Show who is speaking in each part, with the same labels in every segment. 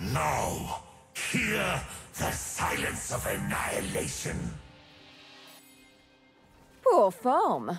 Speaker 1: Now, hear the silence of annihilation.
Speaker 2: Poor form.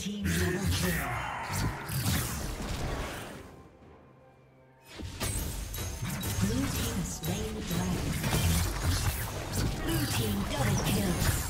Speaker 2: Team double kill. Blue team slain dragon. Blue team double kill.